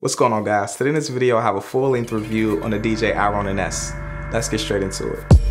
What's going on guys? Today in this video I have a full length review on the DJI Ronin S. Let's get straight into it.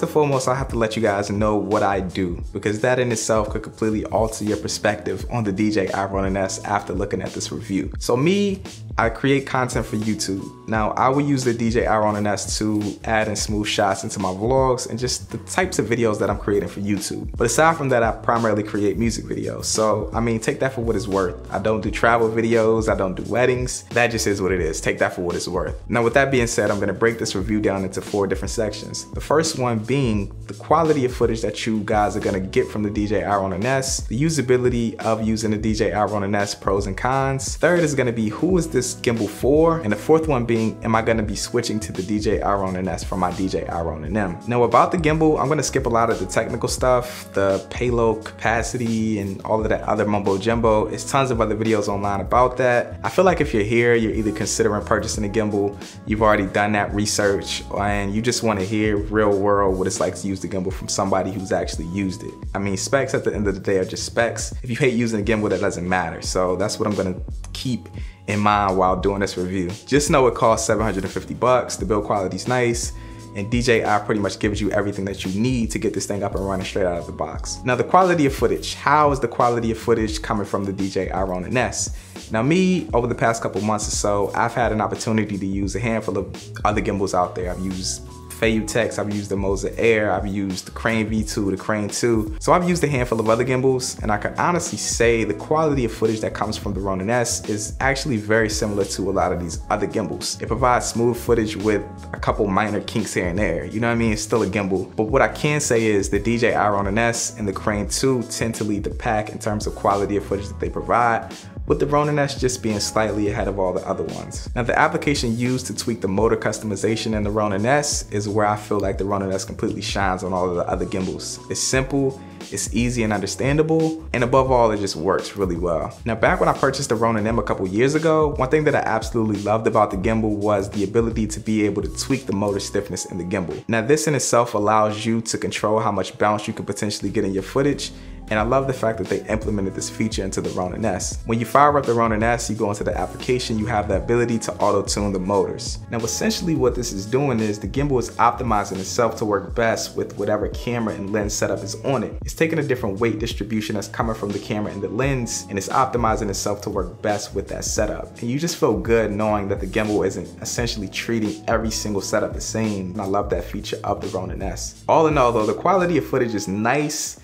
First and foremost, I have to let you guys know what I do because that in itself could completely alter your perspective on the DJI Ronin S after looking at this review. So me, I create content for YouTube. Now I will use the DJI Ronin S to add in smooth shots into my vlogs and just the types of videos that I'm creating for YouTube. But aside from that, I primarily create music videos. So I mean, take that for what it's worth. I don't do travel videos, I don't do weddings. That just is what it is. Take that for what it's worth. Now with that being said, I'm gonna break this review down into four different sections. The first one being the quality of footage that you guys are gonna get from the DJI Ronin S, the usability of using the DJI Ronin S, pros and cons. Third is gonna be who is this gimbal for? And the fourth one being, am I gonna be switching to the DJI Ronin S from my DJI Ronin M? Now about the gimbal, I'm gonna skip a lot of the technical stuff, the payload capacity and all of that other mumbo jumbo. There's tons of other videos online about that. I feel like if you're here, you're either considering purchasing a gimbal, you've already done that research, and you just wanna hear real world what it's like to use the gimbal from somebody who's actually used it. I mean, specs at the end of the day are just specs. If you hate using a gimbal, that doesn't matter. So that's what I'm gonna keep in mind while doing this review. Just know it costs 750 bucks. The build quality's nice and DJI pretty much gives you everything that you need to get this thing up and running straight out of the box. Now the quality of footage, how is the quality of footage coming from the DJI Ronin S? Now me, over the past couple months or so, I've had an opportunity to use a handful of other gimbals out there. I've used Tex, I've used the Moza Air, I've used the Crane V2, the Crane 2. So I've used a handful of other gimbals and I can honestly say the quality of footage that comes from the Ronin S is actually very similar to a lot of these other gimbals. It provides smooth footage with a couple minor kinks here and there. You know what I mean? It's still a gimbal. But what I can say is the DJI Ronin S and the Crane 2 tend to lead the pack in terms of quality of footage that they provide with the Ronin S just being slightly ahead of all the other ones. Now the application used to tweak the motor customization in the Ronin S is where I feel like the Ronin S completely shines on all of the other gimbals. It's simple, it's easy and understandable, and above all, it just works really well. Now back when I purchased the Ronin M a couple years ago, one thing that I absolutely loved about the gimbal was the ability to be able to tweak the motor stiffness in the gimbal. Now this in itself allows you to control how much bounce you can potentially get in your footage and I love the fact that they implemented this feature into the Ronin S. When you fire up the Ronin S, you go into the application, you have the ability to auto-tune the motors. Now essentially what this is doing is the gimbal is optimizing itself to work best with whatever camera and lens setup is on it. It's taking a different weight distribution that's coming from the camera and the lens, and it's optimizing itself to work best with that setup. And you just feel good knowing that the gimbal isn't essentially treating every single setup the same. And I love that feature of the Ronin S. All in all though, the quality of footage is nice,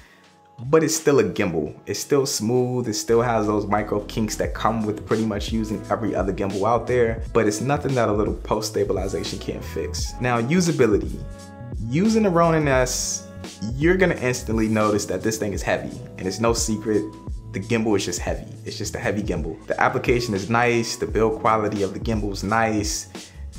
but it's still a gimbal. It's still smooth. It still has those micro kinks that come with pretty much using every other gimbal out there, but it's nothing that a little post stabilization can't fix. Now, usability. Using the Ronin S, you're gonna instantly notice that this thing is heavy and it's no secret the gimbal is just heavy. It's just a heavy gimbal. The application is nice, the build quality of the gimbal is nice,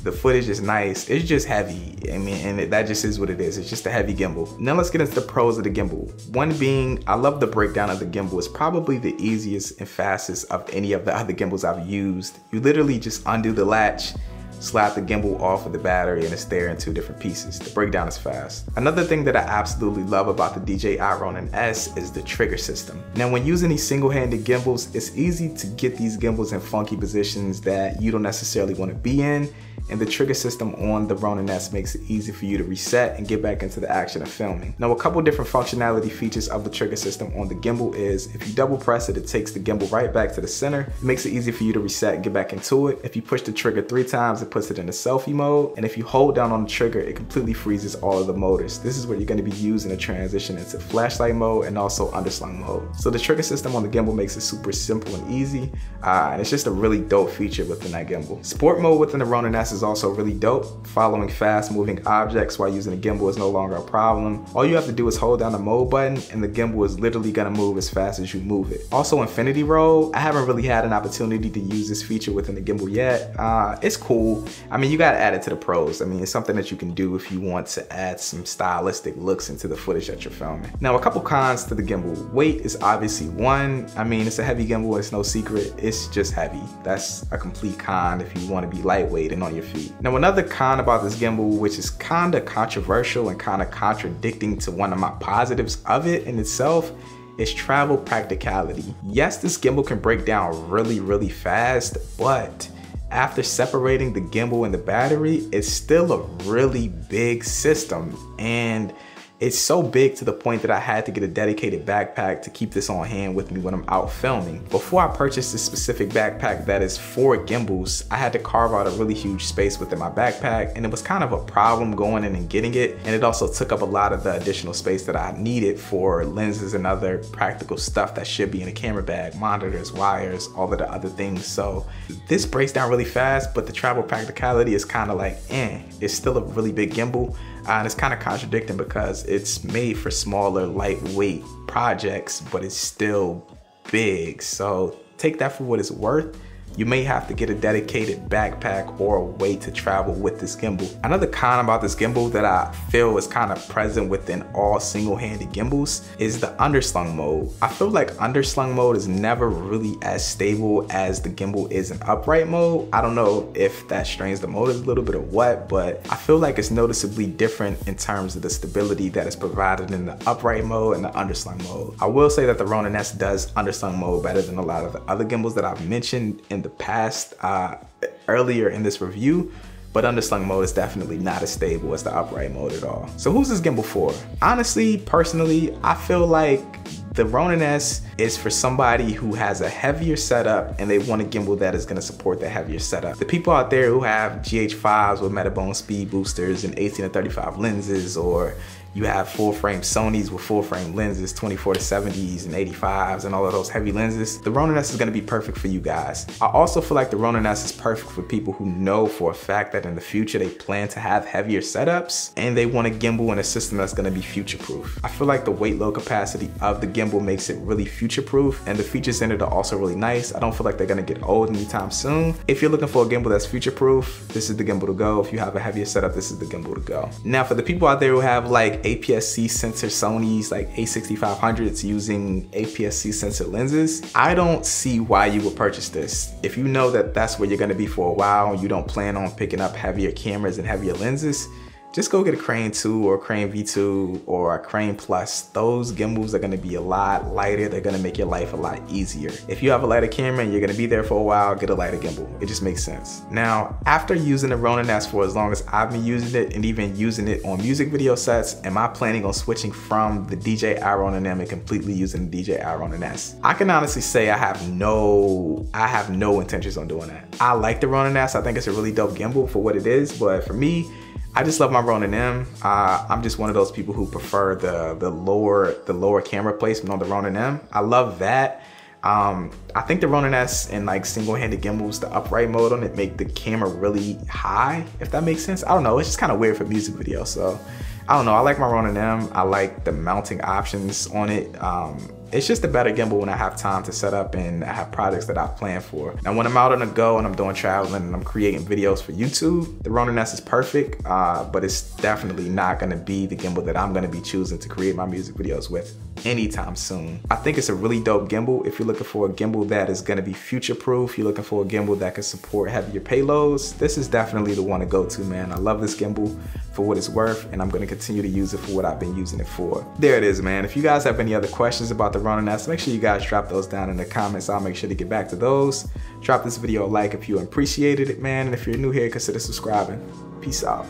the footage is nice. It's just heavy. I mean, and it, that just is what it is. It's just a heavy gimbal. Now let's get into the pros of the gimbal. One being, I love the breakdown of the gimbal. It's probably the easiest and fastest of any of the other gimbals I've used. You literally just undo the latch slap the gimbal off of the battery and it's there in two different pieces. The breakdown is fast. Another thing that I absolutely love about the DJI Ronin S is the trigger system. Now when using these single-handed gimbals, it's easy to get these gimbals in funky positions that you don't necessarily want to be in and the trigger system on the Ronin S makes it easy for you to reset and get back into the action of filming. Now a couple different functionality features of the trigger system on the gimbal is if you double press it, it takes the gimbal right back to the center. It makes it easy for you to reset and get back into it. If you push the trigger three times, it puts it in the selfie mode. And if you hold down on the trigger, it completely freezes all of the motors. This is where you're gonna be using to transition into flashlight mode and also underslung mode. So the trigger system on the gimbal makes it super simple and easy. Uh, and it's just a really dope feature within that gimbal. Sport mode within the Ronin S is is also really dope. Following fast moving objects while using a gimbal is no longer a problem. All you have to do is hold down the mode button and the gimbal is literally gonna move as fast as you move it. Also infinity roll, I haven't really had an opportunity to use this feature within the gimbal yet. Uh, it's cool. I mean, you gotta add it to the pros. I mean, it's something that you can do if you want to add some stylistic looks into the footage that you're filming. Now, a couple cons to the gimbal. Weight is obviously one. I mean, it's a heavy gimbal, it's no secret. It's just heavy. That's a complete con if you wanna be lightweight and on your feet. Now, another con about this gimbal, which is kinda controversial and kinda contradicting to one of my positives of it in itself, is travel practicality. Yes, this gimbal can break down really, really fast, but after separating the gimbal and the battery, it's still a really big system. And it's so big to the point that I had to get a dedicated backpack to keep this on hand with me when I'm out filming. Before I purchased this specific backpack that is for gimbals, I had to carve out a really huge space within my backpack and it was kind of a problem going in and getting it. And it also took up a lot of the additional space that I needed for lenses and other practical stuff that should be in a camera bag, monitors, wires, all of the other things. So this breaks down really fast, but the travel practicality is kind of like, eh, it's still a really big gimbal. Uh, and it's kind of contradicting because it's made for smaller, lightweight projects, but it's still big. So take that for what it's worth you may have to get a dedicated backpack or a way to travel with this gimbal. Another con about this gimbal that I feel is kind of present within all single-handed gimbals is the underslung mode. I feel like underslung mode is never really as stable as the gimbal is in upright mode. I don't know if that strains the motors a little bit or what, but I feel like it's noticeably different in terms of the stability that is provided in the upright mode and the underslung mode. I will say that the Ronin S does underslung mode better than a lot of the other gimbals that I've mentioned in the the past uh, earlier in this review, but underslung mode is definitely not as stable as the upright mode at all. So who's this gimbal for? Honestly, personally, I feel like the Ronin S is for somebody who has a heavier setup and they want a gimbal that is gonna support the heavier setup. The people out there who have GH5s with Metabone speed boosters and 18 to 35 lenses or you have full frame Sonys with full frame lenses, 24 to 70s and 85s and all of those heavy lenses. The Ronin S is gonna be perfect for you guys. I also feel like the Ronin S is perfect for people who know for a fact that in the future they plan to have heavier setups and they want a gimbal and a system that's gonna be future proof. I feel like the weight load capacity of the gimbal makes it really future proof and the features in it are also really nice. I don't feel like they're gonna get old anytime soon. If you're looking for a gimbal that's future proof, this is the gimbal to go. If you have a heavier setup, this is the gimbal to go. Now for the people out there who have like APS-C sensor Sony's like a6500s using APS-C sensor lenses, I don't see why you would purchase this. If you know that that's where you're gonna be for a while and you don't plan on picking up heavier cameras and heavier lenses, just go get a Crane 2 or Crane V2 or a Crane Plus. Those gimbals are gonna be a lot lighter. They're gonna make your life a lot easier. If you have a lighter camera and you're gonna be there for a while, get a lighter gimbal. It just makes sense. Now, after using the Ronin S for as long as I've been using it and even using it on music video sets, am I planning on switching from the DJI Ronin M and completely using the DJI Ronin S? I can honestly say I have no, I have no intentions on doing that. I like the Ronin S. I think it's a really dope gimbal for what it is, but for me, I just love my Ronin M. Uh, I'm just one of those people who prefer the the lower the lower camera placement on the Ronin M. I love that. Um, I think the Ronin S and like single-handed gimbals, the upright mode on it make the camera really high, if that makes sense. I don't know, it's just kind of weird for music videos. So I don't know, I like my Ronin M. I like the mounting options on it. Um, it's just a better gimbal when I have time to set up and I have projects that I've planned for. Now when I'm out on the go and I'm doing traveling and I'm creating videos for YouTube, the Ronin S is perfect, uh, but it's definitely not gonna be the gimbal that I'm gonna be choosing to create my music videos with anytime soon. I think it's a really dope gimbal if you're looking for a gimbal that is gonna be future proof, you're looking for a gimbal that can support heavier payloads, this is definitely the one to go to, man. I love this gimbal for what it's worth and I'm gonna continue to use it for what I've been using it for. There it is, man. If you guys have any other questions about the the Ronin S, make sure you guys drop those down in the comments. I'll make sure to get back to those. Drop this video a like if you appreciated it, man. And if you're new here, consider subscribing. Peace out.